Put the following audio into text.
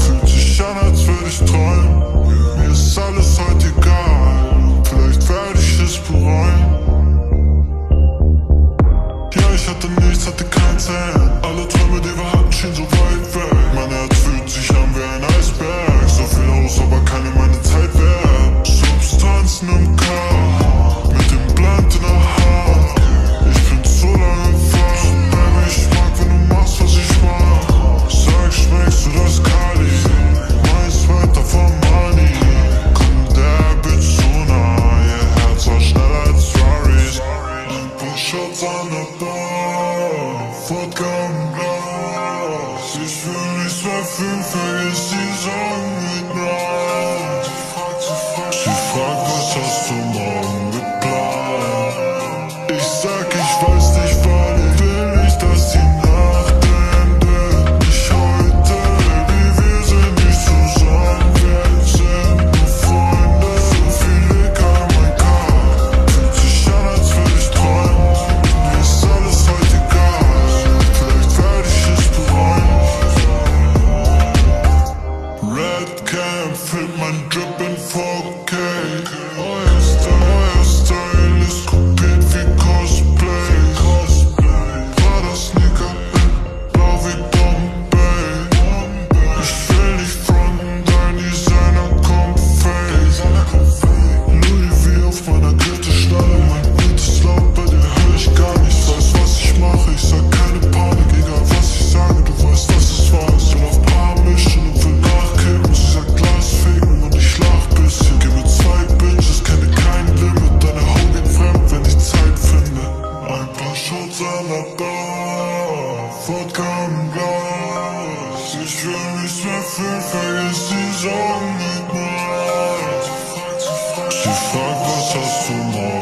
Fühlt sich an, als würde ich träumen. Mir ist alles du das Kali? Neues weiter vom Money. Komm der Bitch zu nah, ihr Herz war schneller als Ferraris. Put Shots an der Bar, Vodka im Glas. Ich will nicht 2,5, vergiss diese glass It's very suffering faces on the glass She us